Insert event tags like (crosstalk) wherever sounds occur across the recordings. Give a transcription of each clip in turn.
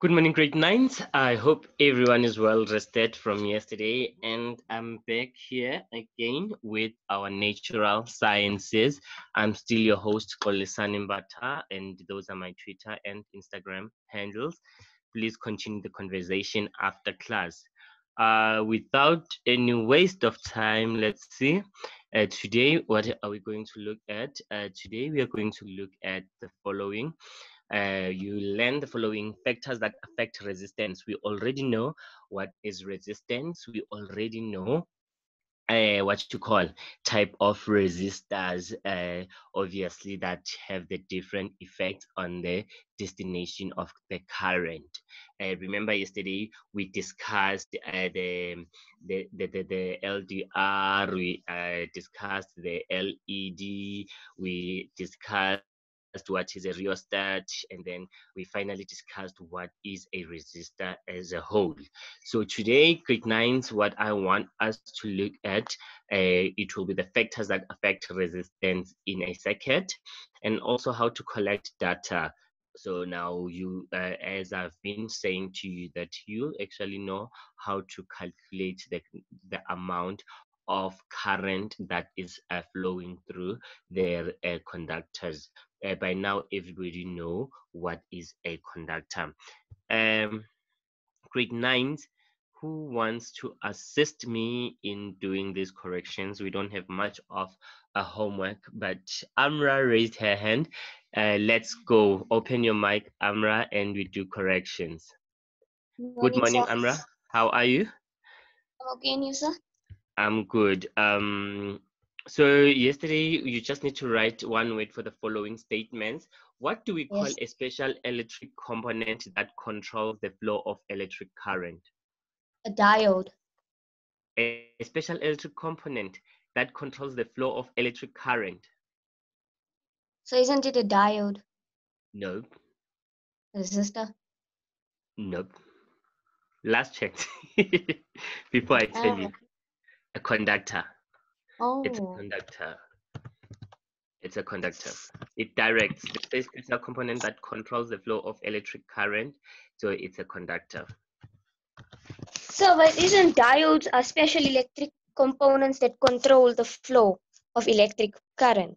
Good morning, grade nines. I hope everyone is well rested from yesterday. And I'm back here again with our natural sciences. I'm still your host, Kolisani Mbata, and those are my Twitter and Instagram handles. Please continue the conversation after class. Uh, without any waste of time, let's see. Uh, today, what are we going to look at? Uh, today, we are going to look at the following uh, you learn the following factors that affect resistance. We already know what is resistance. We already know uh, what you call type of resistors, uh, obviously that have the different effects on the destination of the current. Uh, remember yesterday we discussed uh, the, the, the, the, LDR, we uh, discussed the LED, we discussed what is a rheostat, and then we finally discussed what is a resistor as a whole. So today, grade nines, what I want us to look at, uh, it will be the factors that affect resistance in a circuit, and also how to collect data. So now you, uh, as I've been saying to you, that you actually know how to calculate the, the amount of current that is uh, flowing through their uh, conductors uh, by now everybody know what is a conductor. Um, grade nines, who wants to assist me in doing these corrections? We don't have much of a homework, but Amra raised her hand. Uh, let's go. Open your mic, Amra, and we do corrections. Good morning, sir. Amra. How are you? Okay, you, sir? I'm good. Um, so yesterday you just need to write one word for the following statements. What do we call yes. a special electric component that controls the flow of electric current? A diode. A, a special electric component that controls the flow of electric current. So isn't it a diode? Nope. A resistor? Nope. Last check. (laughs) Before I tell you. A conductor. Oh. It's a Oh, conductor. It's a conductor. It directs the special component that controls the flow of electric current. So it's a conductor. so but isn't diodes are special electric components that control the flow of electric current?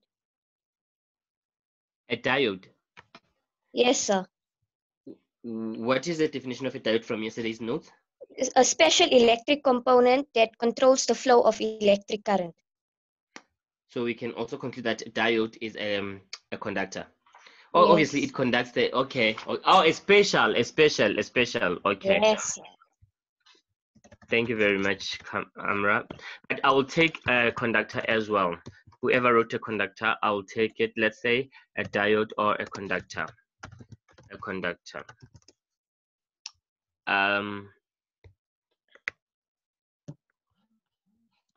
A diode. Yes, sir. What is the definition of a diode from yesterday's notes? A special electric component that controls the flow of electric current. So we can also conclude that diode is um, a conductor. Oh, yes. obviously it conducts the, okay. Oh, a special, a special, a special, okay. Yes. Thank you very much, Amra. But I will take a conductor as well. Whoever wrote a conductor, I will take it, let's say a diode or a conductor. A conductor. Um,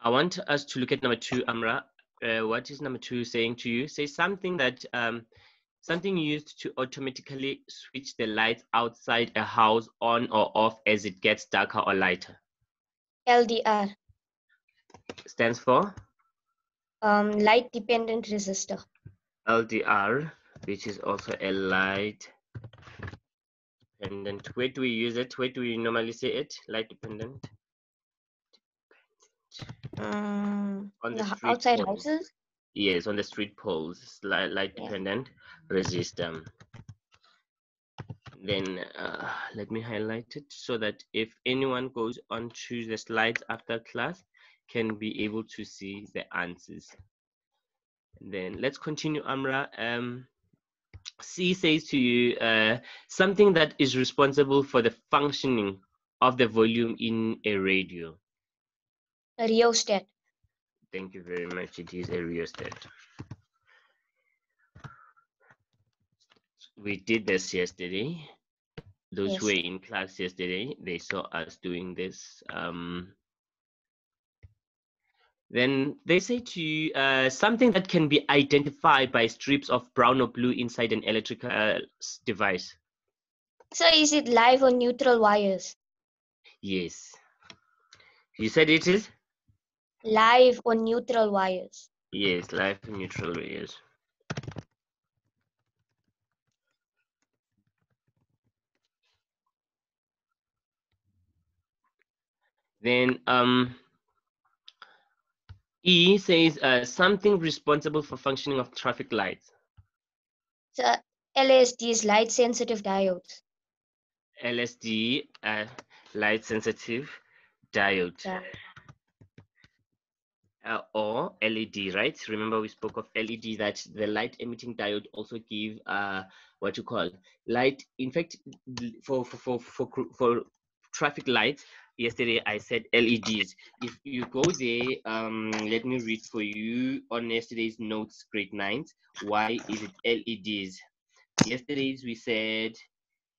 I want us to look at number two, Amra uh, what is number two saying to you? Say something that um, something used to automatically switch the lights outside a house on or off as it gets darker or lighter. LDR. Stands for? Um, light dependent resistor. LDR, which is also a light dependent. Where do we use it? Where do we normally say it? Light dependent. Um, on the, the outside poles. houses? Yes, on the street poles, light, light dependent yeah. resistor. Then uh, let me highlight it so that if anyone goes onto the slides after class, can be able to see the answers. Then let's continue, Amra. Um, C says to you uh, something that is responsible for the functioning of the volume in a radio. A rheostat. Thank you very much. It is a rheostat. We did this yesterday. Those yes. who were in class yesterday, they saw us doing this. Um, then they say to you uh, something that can be identified by strips of brown or blue inside an electrical uh, device. So is it live or neutral wires? Yes. You said it is? live or neutral wires. Yes, live neutral wires. Then um, E says uh, something responsible for functioning of traffic lights. So LSDs, light sensitive diodes. LSD, uh, light sensitive diode. diode. Uh, or LED, right? Remember we spoke of LED that the light emitting diode also give uh, what you call light. In fact, for for for for, for traffic lights, yesterday I said LEDs. If you go there, um, let me read for you on yesterday's notes, grade nines. Why is it LEDs? Yesterday's we said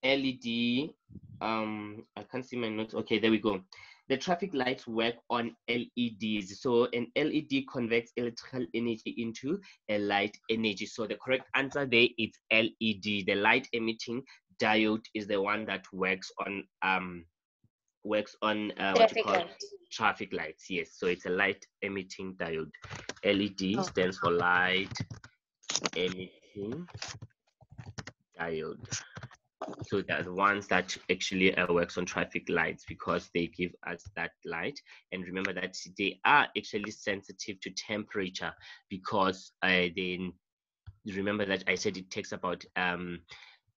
LED. Um, I can't see my notes. Okay, there we go. The traffic lights work on LEDs. So an LED converts electrical energy into a light energy. So the correct answer there is LED. The light emitting diode is the one that works on um works on uh, what you Traffic call lights. traffic lights. Yes, so it's a light emitting diode. LED Oh. stands for light emitting diode. So they're the ones that actually uh, works on traffic lights because they give us that light. And remember that they are actually sensitive to temperature because uh, they remember that I said it takes about um,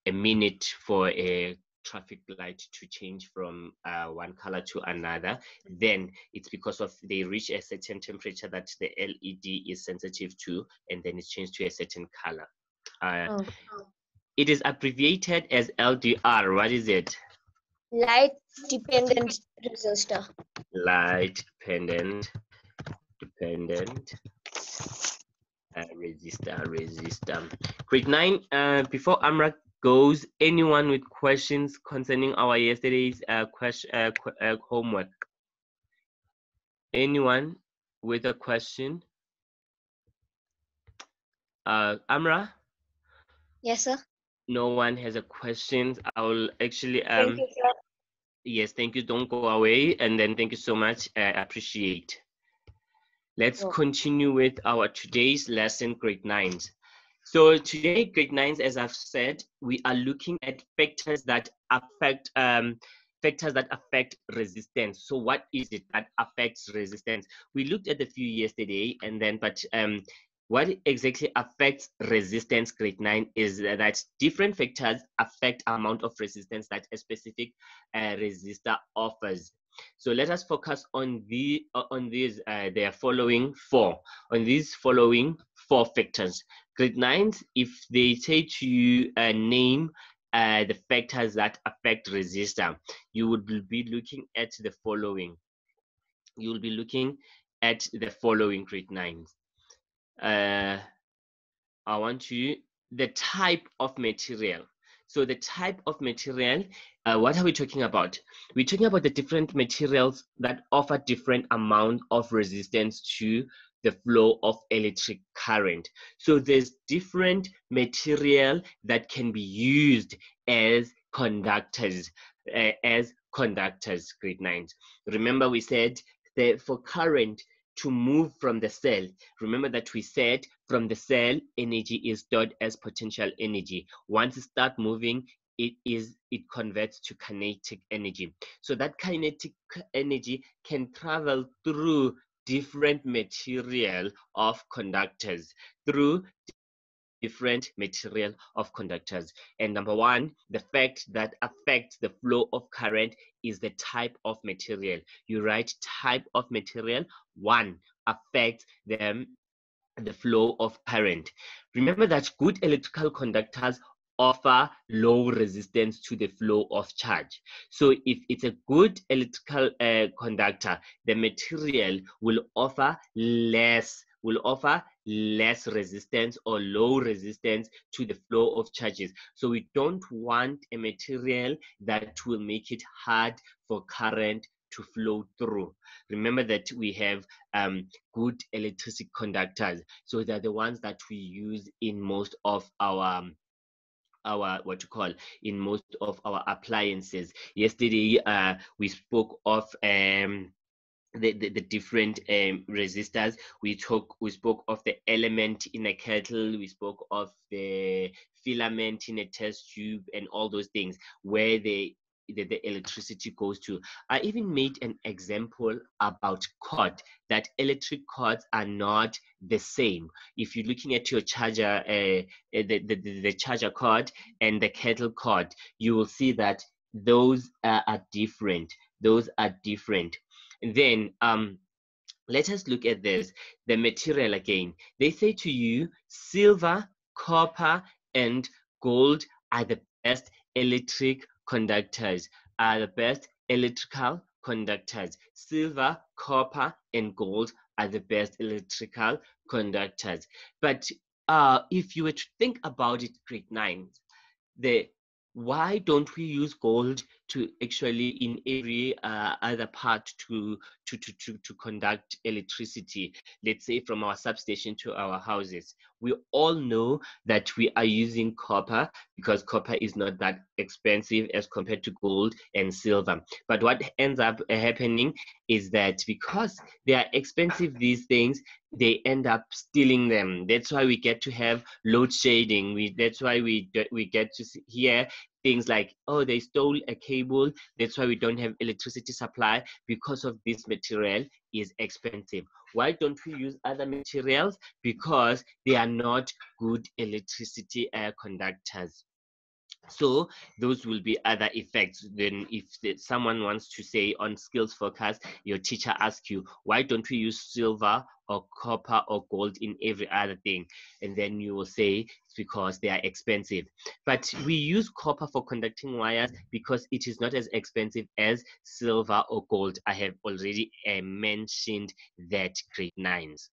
a minute for a traffic light to change from uh, one color to another then it's because of they reach a certain temperature that the led is sensitive to and then it's changed to a certain color uh, Oh. It is abbreviated as ldr what is it? Light dependent resistor. light dependent dependent uh, resistor resistor. Grade 9 uh, before amra goes anyone with questions concerning our yesterday's uh, question uh, qu- uh, homework? Anyone with a question? Uh amra? Yes, sir. No one has a question i will actually Thank um you. Yes, thank you. Don't go away. And then thank you so much. I appreciate. Let's Sure. continue with our today's lesson, grade nines. So today, grade nines, as I've said, we are looking at factors that affect um, factors that affect resistance. So what is it that affects resistance? We looked at a few yesterday, and then but um, what exactly affects resistance grade 9 is that different factors affect amount of resistance that a specific uh, resistor offers. So let us focus on the uh, on these uh, there following four on these following four factors. Grade 9 if they say to you uh, name uh, the factors that affect resistor you would be looking at the following. You will be looking at the following grade 9 uh, I want you the type of material. So the type of material, uh, what are we talking about? We're talking about the different materials that offer different amount of resistance to the flow of electric current. So there's different material that can be used as conductors, uh, as conductors, grade nines. Remember we said that for current, to move from the cell. Remember that we said from the cell, energy is stored as potential energy. Once it start moving, it is it converts to kinetic energy. So that kinetic energy can travel through different material of conductors through different material of conductors. And number one, the fact that affects the flow of current is the type of material. You write type of material, one affects them the flow of current. Remember that good electrical conductors offer low resistance to the flow of charge. So if it's a good electrical uh, conductor, the material will offer less will offer less resistance or low resistance to the flow of charges. So we don't want a material that will make it hard for current to flow through. Remember that we have um, good electric conductors. So they're the ones that we use in most of our um, our what you call in most of our appliances yesterday uh we spoke of um the, the, the different um, resistors we talk we spoke of the element in a kettle we spoke of the filament in a test tube and all those things where they the, the electricity goes to. I even made an example about cord, that electric cords are not the same. If you're looking at your charger, uh, the, the, the charger cord and the kettle cord, you will see that those uh, are different. Those are different. Then um, let us look at this, the material again. They say to you, silver, copper, and gold are the best electric conductors, are the best electrical conductors. Silver, copper, and gold are the best electrical conductors. But uh, if you were to think about it, grade nine, the why don't we use gold to actually in every uh, other part to, to, to, to, to conduct electricity, let's say from our substation to our houses. We all know that we are using copper because copper is not that expensive as compared to gold and silver. But what ends up happening is that because they are expensive, these things, they end up stealing them. That's why we get to have load shedding. We, that's why we, we get to hear things like, oh, they stole a cable. That's why we don't have electricity supply because of this material is expensive. Why don't we use other materials? Because they are not good electricity air conductors. So those will be other effects. Then if someone wants to say on skills focus, your teacher asks you, why don't we use silver or copper or gold in every other thing? And then you will say it's because they are expensive. But we use copper for conducting wires because it is not as expensive as silver or gold. I have already uh, mentioned that grade nines.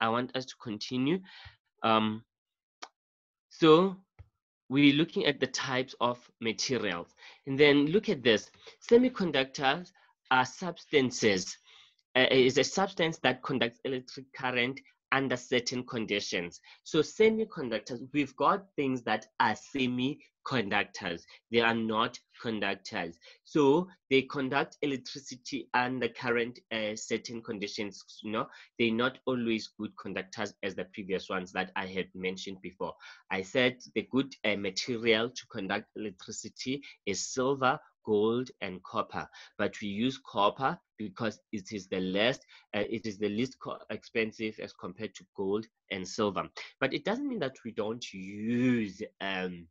I want us to continue. Um, so we're looking at the types of materials. And then look at this. Semiconductors are substances, uh, is a substance that conducts electric current under certain conditions. So semiconductors, we've got things that are semiconductors. They are not conductors. So they conduct electricity under current uh, certain conditions. You know, they're not always good conductors as the previous ones that I had mentioned before. I said the good uh, material to conduct electricity is silver, gold and copper but we use copper because it is the least uh, it is the least expensive as compared to gold and silver. But it doesn't mean that we don't use um,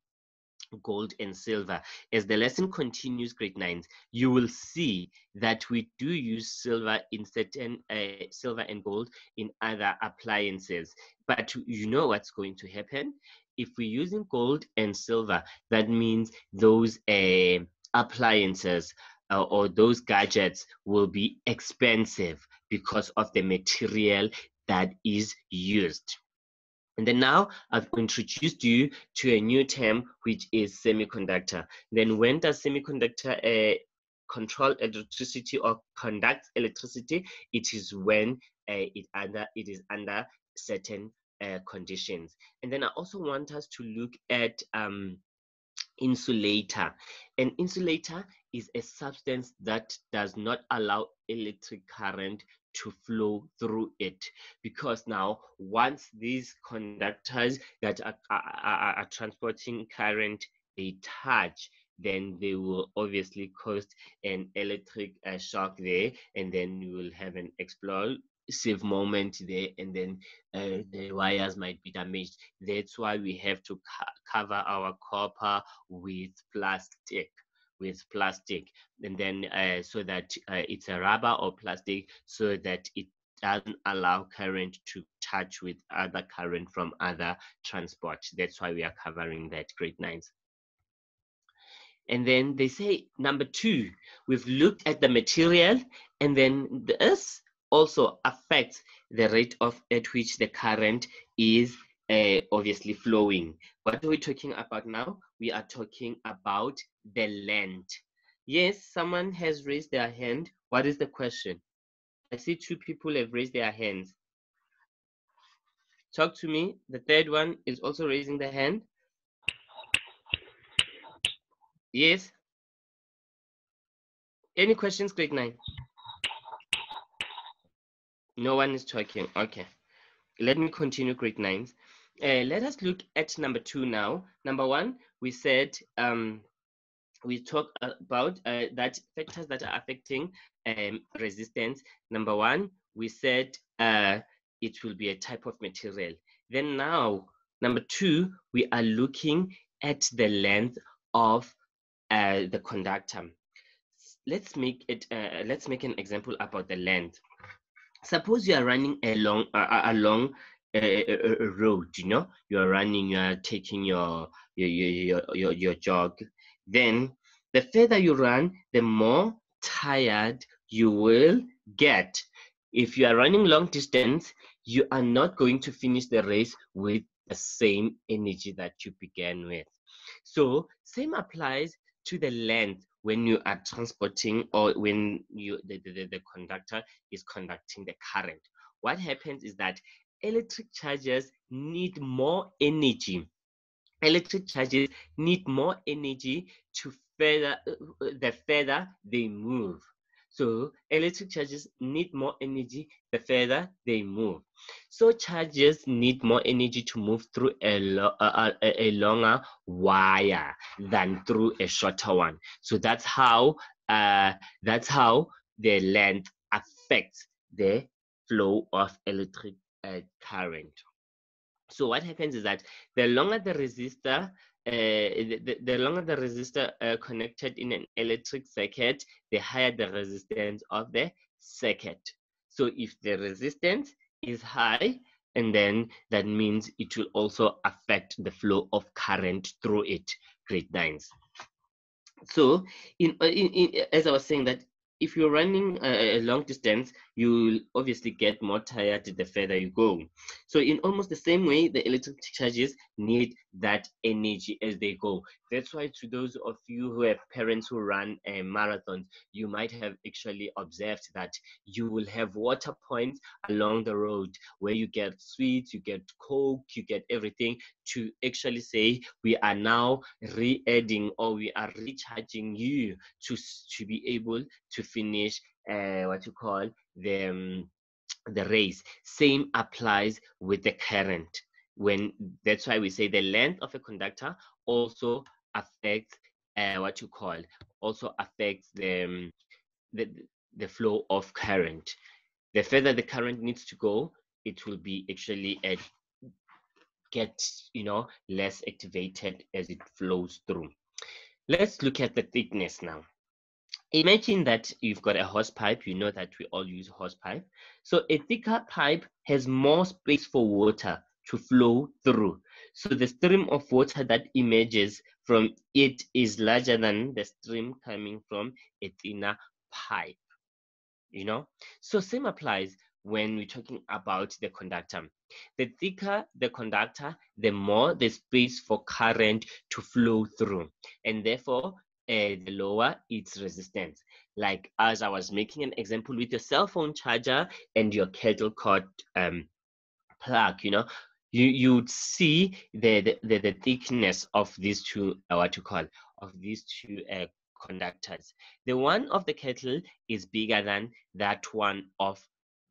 gold and silver. As the lesson continues grade nines you will see that we do use silver in certain uh, silver and gold in other appliances. But you know what's going to happen? If we're using gold and silver that means those uh, appliances uh, or those gadgets will be expensive because of the material that is used. And then now I've introduced you to a new term, which is semiconductor. Then when does semiconductor uh, control electricity or conduct electricity? It is when uh, it under it is under certain uh, conditions. And then I also want us to look at um, insulator. An insulator is a substance that does not allow electric current to flow through it because now once these conductors that are, are, are transporting current they touch then they will obviously cause an electric uh, shock there and then you will have an explode safe moment there and then uh, the wires might be damaged. That's why we have to cover our copper with plastic with plastic and then uh, so that uh, it's a rubber or plastic so that it doesn't allow current to touch with other current from other transport that's why we are covering that grade nines. And then they say number two we've looked at the material and then this also affects the rate of at which the current is uh, obviously flowing. What are we talking about now? We are talking about the length. Yes, someone has raised their hand. What is the question? I see two people have raised their hands. Talk to me. The third one is also raising the hand. Yes. Any questions, grade nine? No one is talking. Okay. Let me continue grade nines. Uh, let us look at number two now. Number one, we said um, we talk about uh, that factors that are affecting um, resistance. Number one, we said uh, it will be a type of material. Then now, number two, we are looking at the length of uh, the conductor. Let's make it. Uh, let's make an example about the length. Suppose you are running along uh, along a, a, a, road. You know, you are running. You are taking your your your your, your jog. Then the further you run, the more tired you will get. If you are running long distance, you are not going to finish the race with the same energy that you began with. So same applies to the length when you are transporting or when you the, the, the conductor is conducting the current. What happens is that electric charges need more energy. Electric charges need more energy to further uh, uh, the further they move. So electric charges need more energy the further they move. So charges need more energy to move through a, lo a, a, longer wire than through a shorter one. So that's how uh, that's how the length affects the flow of electric uh, current. So what happens is that the longer the resistor, the, the, longer the resistor uh, connected in an electric circuit, the higher the resistance of the circuit. So if the resistance is high, and then that means it will also affect the flow of current through it, grade nines. So in, uh, in, in, as I was saying that if you're running a, long distance, you'll obviously get more tired the further you go. So in almost the same way, the electric charges need that energy as they go. That's why to those of you who have parents who run a marathon, you might have actually observed that you will have water points along the road where you get sweets, you get coke, you get everything to actually say we are now re-adding or we are recharging you to, to be able to finish uh, what you call the, um, the race. Same applies with the current when that's why we say the length of a conductor also affects uh, what you call also affects the, um, the the flow of current. The further the current needs to go it will be actually a uh, get you know less activated as it flows through. Let's look at the thickness now. Imagine that you've got a hose pipe you know that we all use hose pipe. So a thicker pipe has more space for water to flow through. So the stream of water that emerges from it is larger than the stream coming from a thinner pipe. You know, so same applies when we're talking about the conductor. The thicker the conductor, the more the space for current to flow through, and therefore uh, the lower its resistance. Like as I was making an example with your cell phone charger and your kettle cord um, plug, you know, you you'd see the the, the, the thickness of these two uh, what you call of these two uh, conductors. The one of the kettle is bigger than that one of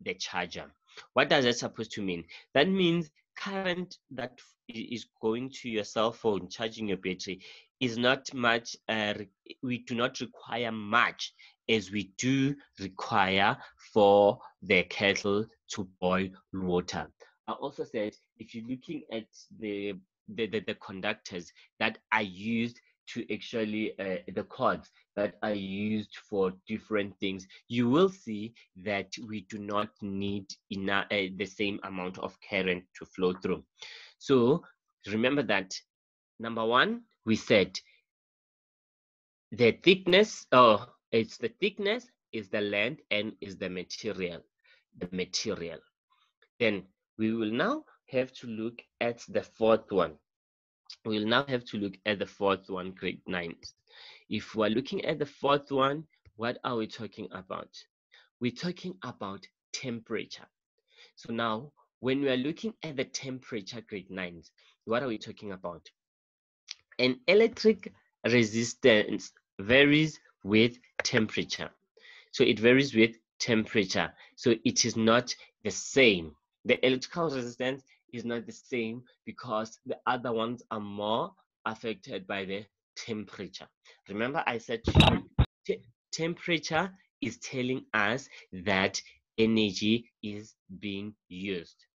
the charger. What does that supposed to mean? That means current that is going to your cell phone charging your battery is not much uh, we do not require much as we do require for the kettle to boil water also said if you're looking at the the, the, the conductors that are used to actually uh, the cords that are used for different things you will see that we do not need enough uh, the same amount of current to flow through. So remember that number one we said the thickness oh it's the thickness is the length and is the material the material. Then we will now have to look at the fourth one. We'll now have to look at the fourth one, grade nine. If we're looking at the fourth one, what are we talking about? We're talking about temperature. So now, when we are looking at the temperature grade nine, what are we talking about? An electric resistance varies with temperature. So it varies with temperature. So it is not the same the electrical resistance is not the same because the other ones are more affected by the temperature. Remember I said temperature is telling us that energy is being used.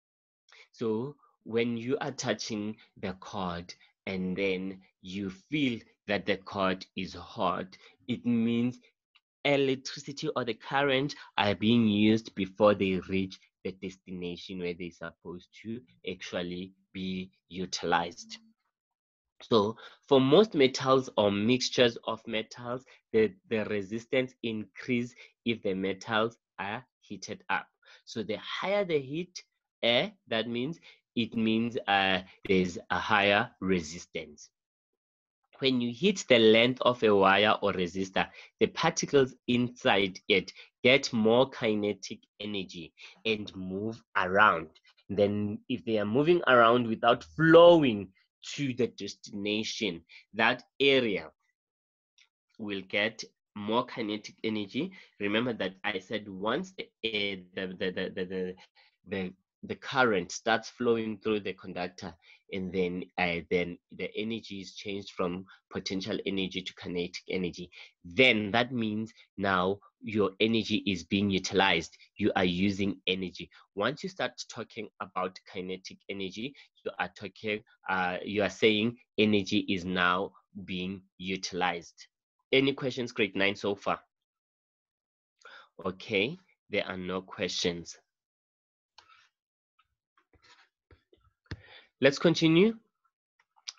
So when you are touching the cord and then you feel that the cord is hot, it means electricity or the current are being used before they reach the destination where they're supposed to actually be utilized. So for most metals or mixtures of metals, the, the resistance increase if the metals are heated up. So the higher the heat, air, that means it means uh, there's a higher resistance. When you hit the length of a wire or resistor, the particles inside it get more kinetic energy and move around. Then if they are moving around without flowing to the destination, that area will get more kinetic energy. Remember that I said once eh, the, the, the, the, the, the, the current starts flowing through the conductor and then uh, then the energy is changed from potential energy to kinetic energy. Then that means now your energy is being utilized. You are using energy. Once you start talking about kinetic energy you are talking uh, you are saying energy is now being utilized. Any questions? Grade 9 so far. Okay there are no questions Let's continue.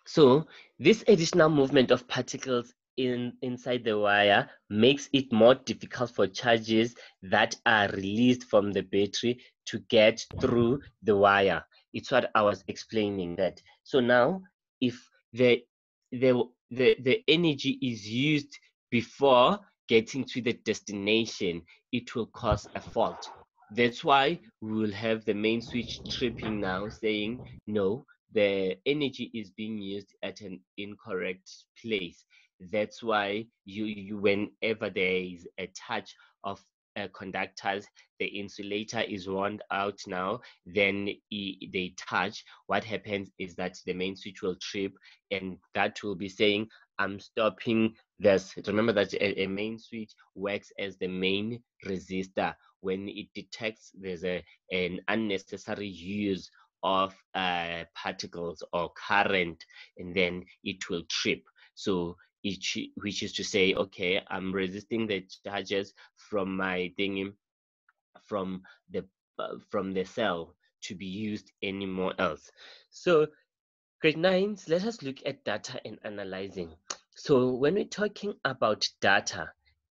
So this additional movement of particles in, inside the wire makes it more difficult for charges that are released from the battery to get through the wire. It's what I was explaining that. So now if the, the, the, the energy is used before getting to the destination, it will cause a fault. That's why we will have the main switch tripping now saying, no, the energy is being used at an incorrect place. That's why you, you whenever there is a touch of uh, conductors, the insulator is worn out now, then they touch. What happens is that the main switch will trip and that will be saying, I'm stopping this. Remember that a, a main switch works as the main resistor when it detects there's a, an unnecessary use of uh, particles or current and then it will trip. So each which is to say okay i'm resisting the charges from my thing from the uh, from the cell to be used anymore else. So grade nines let us look at data and analyzing. So when we're talking about data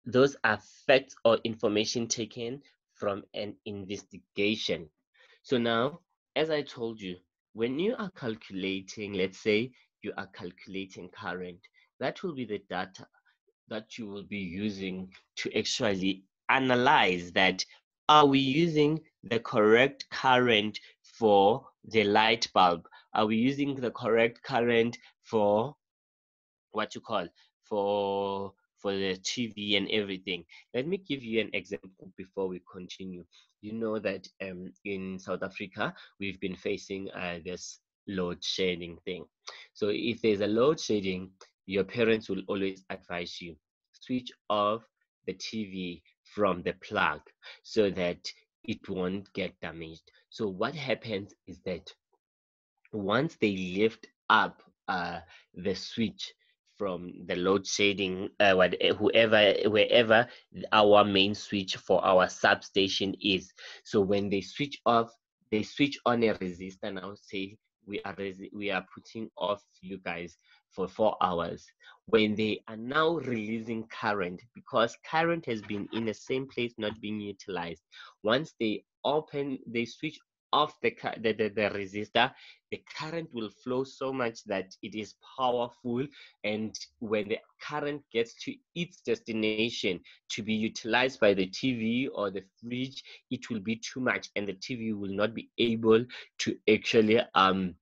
those are facts or information taken from an investigation. So now, as I told you, when you are calculating, let's say you are calculating current, that will be the data that you will be using to actually analyze that are we using the correct current for the light bulb? Are we using the correct current for what you call for for the TV and everything. Let me give you an example before we continue. You know that um, in South Africa, we've been facing uh, this load shedding thing. So if there's a load shedding, your parents will always advise you switch off the TV from the plug so that it won't get damaged. So what happens is that once they lift up uh, the switch from the load shedding, uh, whoever, wherever our main switch for our substation is. So when they switch off, they switch on a resistor now. Say we are we are putting off you guys for four hours. When they are now releasing current, because current has been in the same place not being utilized. Once they open, they switch of the, the, the, the resistor, the current will flow so much that it is powerful. And when the current gets to its destination to be utilized by the TV or the fridge, it will be too much, and the TV will not be able to actually um,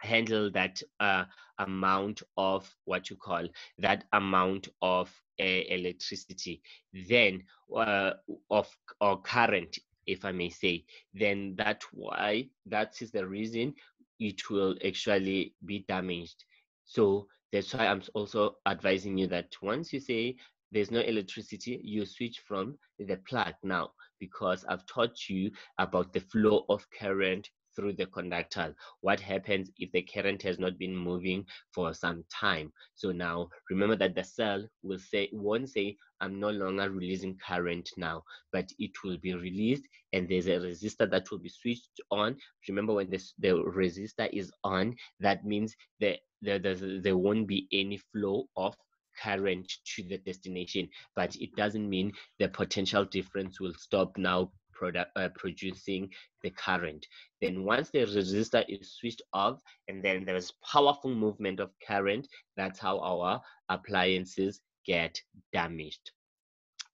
handle that uh, amount of what you call that amount of uh, electricity then uh, of or current if I may say, then that's why that is the reason it will actually be damaged. So that's why I'm also advising you that once you say there's no electricity, you switch from the plug now because I've taught you about the flow of current through the conductor. What happens if the current has not been moving for some time? So now remember that the cell will say won't say I'm no longer releasing current now, but it will be released and there's a resistor that will be switched on. Remember when this, the resistor is on, that means that there, there won't be any flow of current to the destination, but it doesn't mean the potential difference will stop now product, uh, producing the current. Then once the resistor is switched off and then there's powerful movement of current, that's how our appliances get damaged.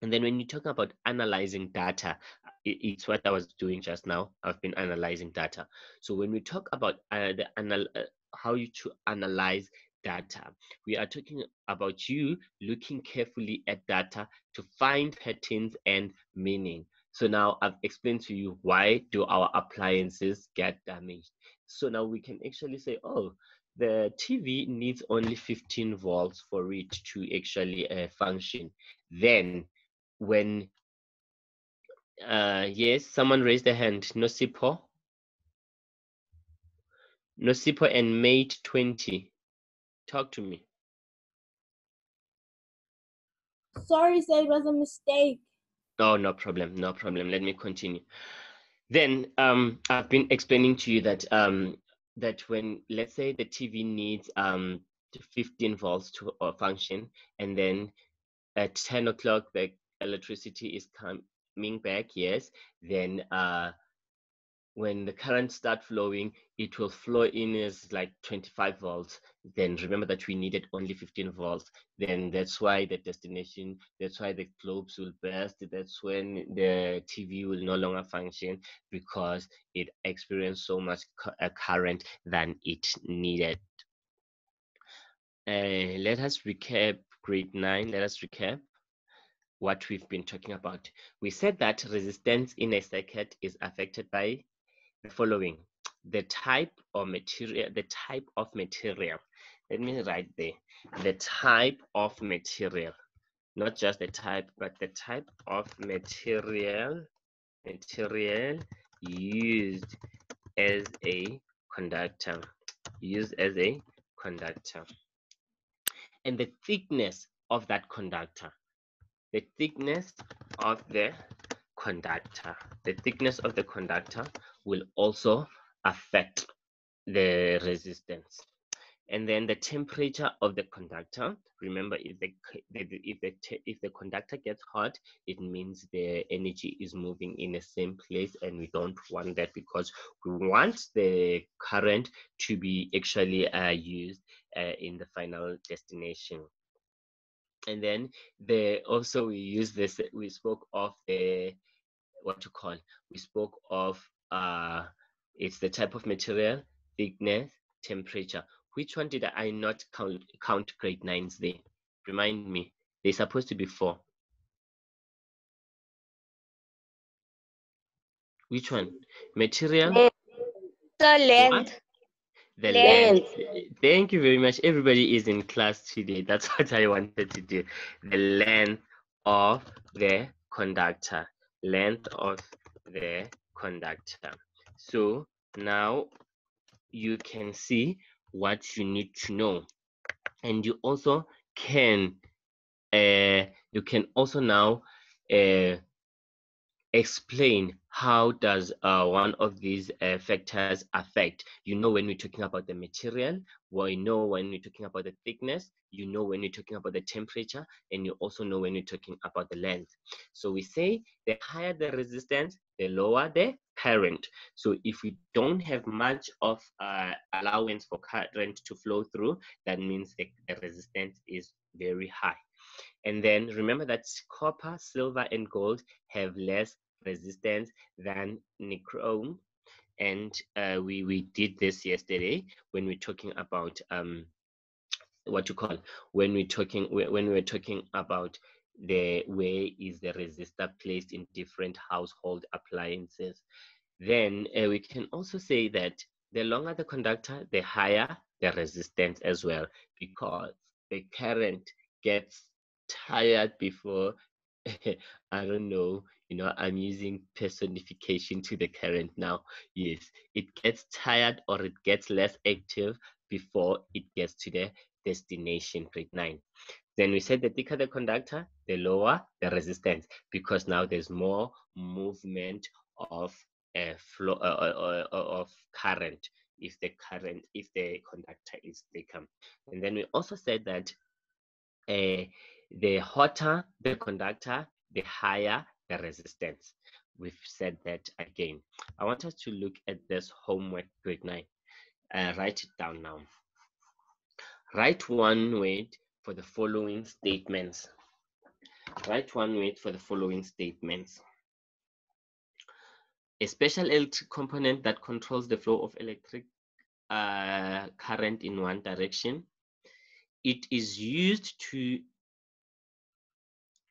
And then when you talk about analyzing data, it's what I was doing just now. I've been analyzing data. So when we talk about uh, the anal uh, how you to analyze data, we are talking about you looking carefully at data to find patterns and meaning. So now I've explained to you why do our appliances get damaged. So now we can actually say, oh, the TV needs only 15 volts for it to actually uh, function. Then when, uh, yes, someone raised their hand, Nosipo. Nosipo and Mate 20. Talk to me. Sorry, sir, it was a mistake. Oh, no problem, no problem. Let me continue. Then um, I've been explaining to you that um, that when let's say the TV needs um, 15 volts to uh, function, and then at 10 o'clock the electricity is coming back, yes, then uh, when the current start flowing, it will flow in as like 25 volts. Then remember that we needed only 15 volts. Then that's why the destination, that's why the globes will burst. That's when the TV will no longer function because it experienced so much uh, current than it needed. Uh, let us recap grade nine. Let us recap what we've been talking about. We said that resistance in a circuit is affected by the following the type or material the type of material. Let me write there the type of material not just the type but the type of material material used as a conductor used as a conductor. And the thickness of that conductor the thickness of the conductor the thickness of the conductor will also affect the resistance. And then the temperature of the conductor. Remember, if the if the if the conductor gets hot, it means the energy is moving in the same place, and we don't want that because we want the current to be actually uh, used uh, in the final destination. And then the also we use this. We spoke of the what to call. We spoke of uh, it's the type of material, thickness, temperature. Which one did I not count, count grade nines there? Remind me. They're supposed to be four. Which one? Material? The length. What? The length. length. Thank you very much. Everybody is in class today. That's (laughs) what I wanted to do. The length of the conductor. Length of the conductor. So now you can see what you need to know. And you also can uh, you can also now uh, explain how does uh, one of these uh, factors affect you know when we're talking about the material you know when we're talking about the thickness you know when you're talking about the temperature and you also know when you're talking about the length so we say the higher the resistance the lower the current. So if we don't have much of uh, allowance for current to flow through that means the, the resistance is very high. And then remember that copper silver and gold have less resistance than nichrome. And uh, we we did this yesterday when we're talking about um what you call when we're talking when we're talking about the way is the resistor placed in different household appliances then uh, we can also say that the longer the conductor the higher the resistance as well because the current gets tired before (laughs) I don't know, you know, I'm using personification to the current now. Yes, it gets tired or it gets less active before it gets to the destination, grade 9. Then we said the thicker the conductor, the lower the resistance, because now there's more movement of flow uh, uh, uh, of current if the current if the conductor is thicker. And then we also said that uh, the hotter the conductor, the higher the resistance. We've said that again. I want us to look at this homework grade 9. Uh, write it down now. Write one word for the following statements. Write one word for the following statements. A special electric component that controls the flow of electric uh, current in one direction. It is used to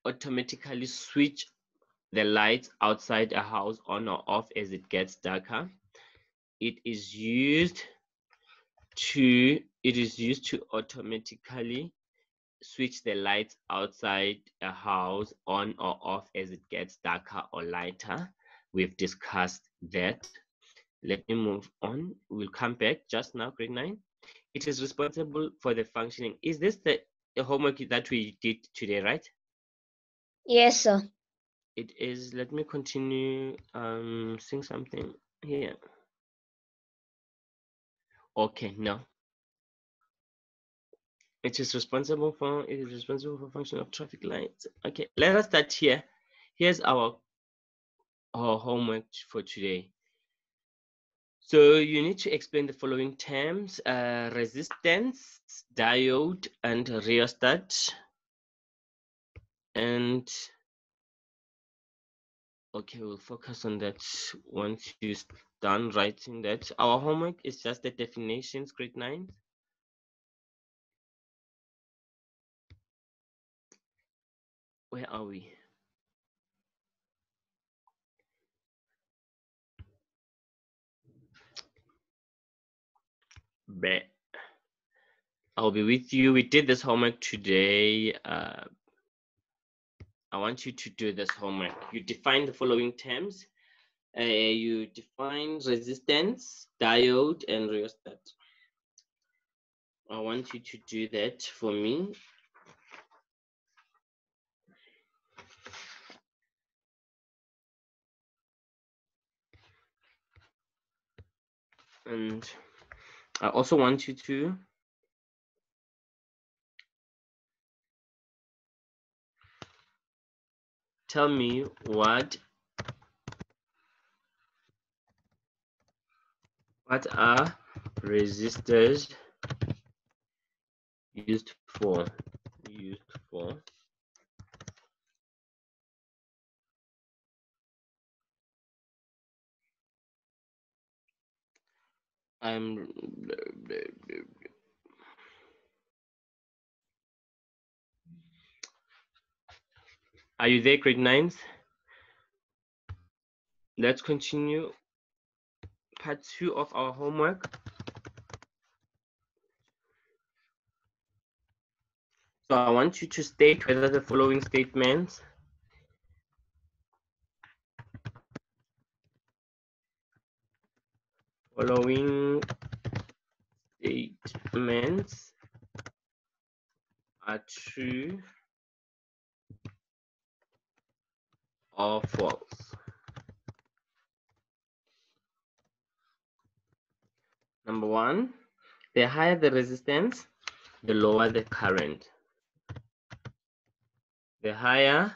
automatically switch the lights outside a house on or off as it gets darker. It is used to it is used to automatically switch the lights outside a house on or off as it gets darker or lighter. We've discussed that. Let me move on. We'll come back just now, grade 9. It is responsible for the functioning. Is this the, the homework that we did today, right? Yes, sir. It is, let me continue um, saying something here. Okay, no. It is responsible for, it is responsible for function of traffic lights. Okay, let us start here. Here's our, our homework for today. So you need to explain the following terms, uh, resistance, diode, and rheostat. And okay, we'll focus on that once you're done writing that. Our homework is just the definitions, grade nine. Where are we? Bet. I'll be with you. We did this homework today. Uh, I want you to do this homework. You define the following terms. Uh, you define resistance, diode, and rheostat. I want you to do that for me. And I also want you to tell me what what are resistors used for used for I'm Are you there, grade nines? Let's continue part two of our homework. So I want you to state whether the following statements following statements are true or false. Number one, the higher the resistance, the lower the current. The higher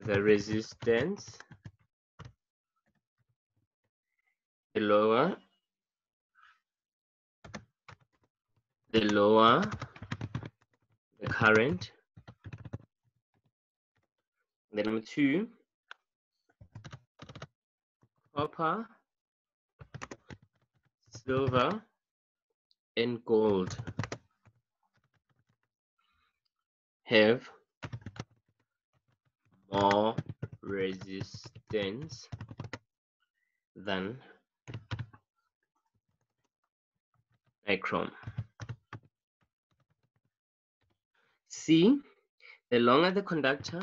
the resistance, the lower the lower the current then number two copper silver and gold. Have more resistance than nichrome. C, the longer the conductor,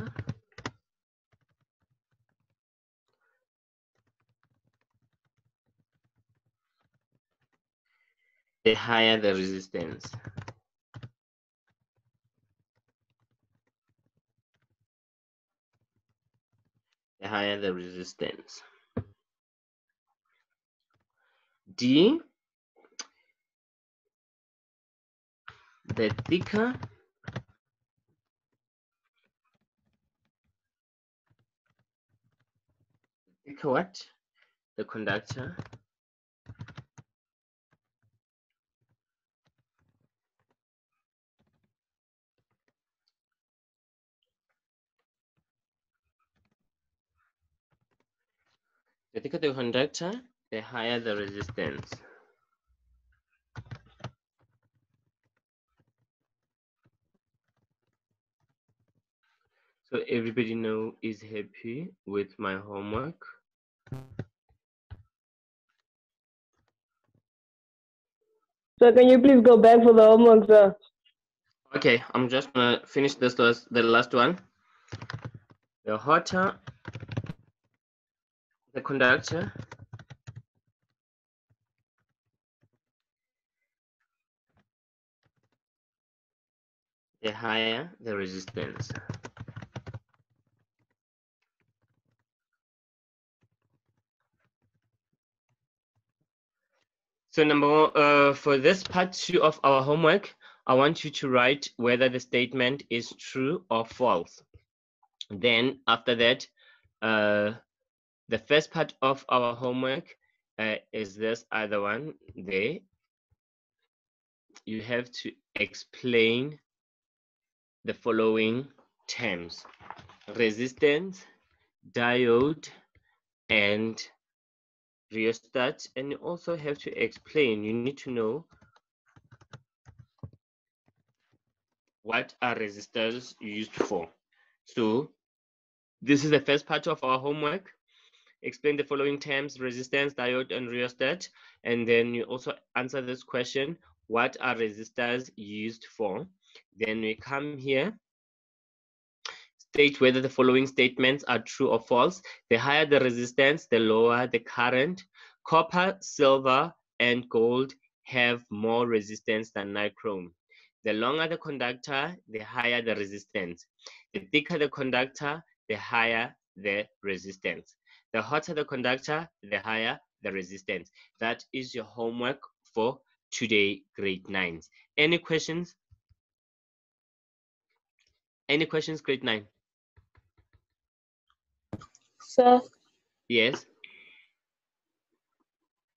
the higher the resistance. The higher the resistance. D, the thicker thicker what? The conductor The thicker the conductor, the higher the resistance. So everybody know is happy with my homework. So can you please go back for the homework, sir? Okay, I'm just gonna finish this last, the last one. The hotter the conductor, the higher the resistance. So number one, uh, for this part two of our homework, I want you to write whether the statement is true or false. Then after that, uh, the first part of our homework uh, is this other one there. You have to explain the following terms. Resistance, diode, and rheostat. And you also have to explain, you need to know what are resistors used for. So this is the first part of our homework. Explain the following terms, resistance, diode, and rheostat. And then you also answer this question, what are resistors used for? Then we come here, state whether the following statements are true or false. The higher the resistance, the lower the current. Copper, silver, and gold have more resistance than nichrome. The longer the conductor, the higher the resistance. The thicker the conductor, the higher the resistance. The hotter the conductor, the higher the resistance. That is your homework for today, grade nines. Any questions? Any questions, grade nine? Sir, Yes.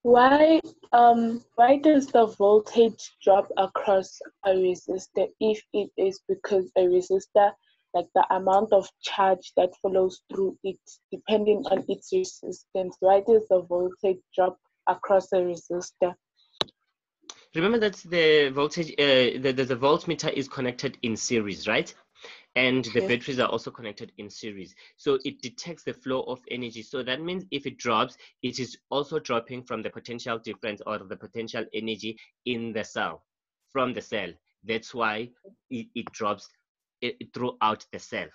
why um why does the voltage drop across a resistor if it is because a resistor like the amount of charge that follows through it depending on its resistance why does the voltage drop across a resistor Remember that the voltage, uh, the, the, the voltmeter is connected in series, right? And the Okay. batteries are also connected in series. So it detects the flow of energy. So that means if it drops, it is also dropping from the potential difference or the potential energy in the cell, from the cell. That's why it, it drops it, throughout the cell.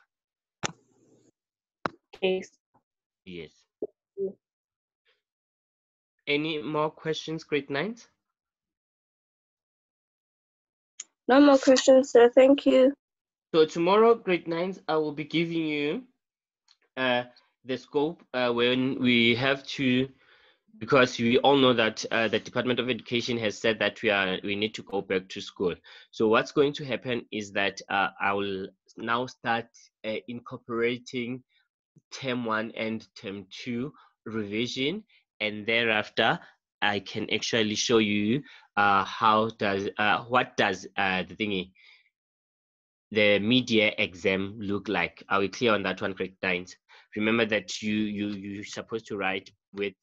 Yes. Mm. Any more questions, grade nines? No more questions, sir. Thank you. So tomorrow, grade nines, I will be giving you uh, the scope uh, when we have to, because we all know that uh, the Department of Education has said that we are we need to go back to school. So what's going to happen is that uh, I will now start uh, incorporating term one and term two revision, and thereafter I can actually show you uh, how does what does the thingy the media exam look like? Are we clear on that one, grade nines? Remember that you you you're supposed to write with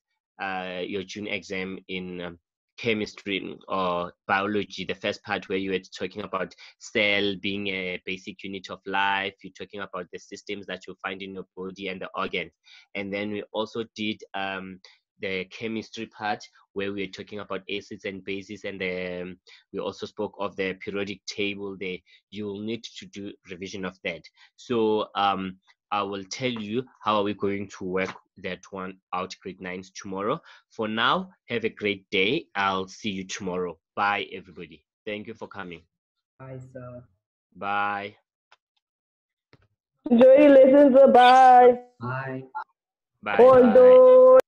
uh, your June exam in um, chemistry or biology, the first part where you were talking about cell being a basic unit of life. You're talking about the systems that you find in your body and the organs, and then we also did um, the chemistry part where we are talking about acids and bases and um, we also spoke of the periodic table there you'll need to do revision of that so um, i will tell you how are we going to work that one out grade nines tomorrow for now have a great day i'll see you tomorrow bye everybody thank you for coming Bye, sir. bye Enjoy your lessons. Bye. Bye. bye, bye. Although.